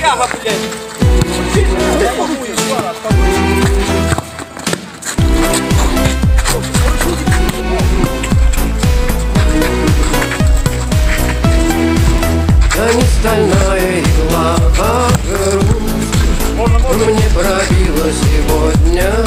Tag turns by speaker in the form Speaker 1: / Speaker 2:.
Speaker 1: Право, блядь.
Speaker 2: Да не стальная игла, а грудь Мне пробила сегодня.